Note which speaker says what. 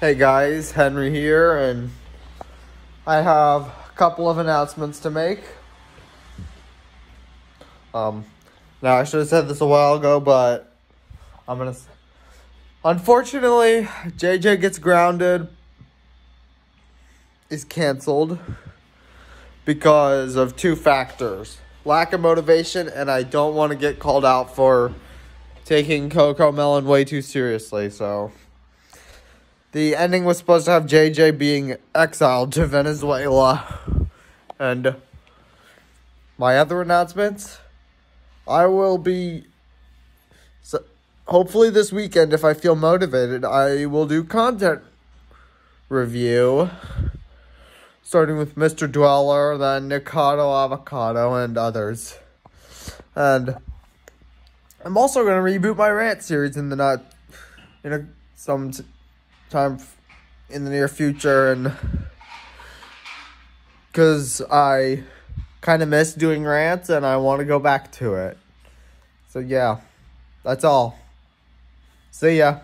Speaker 1: Hey guys, Henry here, and I have a couple of announcements to make. Um, now I should have said this a while ago, but I'm gonna. Unfortunately, JJ gets grounded. Is canceled because of two factors: lack of motivation, and I don't want to get called out for taking CoComelon way too seriously. So. The ending was supposed to have JJ being exiled to Venezuela. And my other announcements I will be. So, hopefully, this weekend, if I feel motivated, I will do content review. Starting with Mr. Dweller, then Nikado Avocado, and others. And I'm also going to reboot my rant series in the not. In a, some. T- time in the near future and because I kind of miss doing rants and I want to go back to it. So, yeah, that's all. See ya.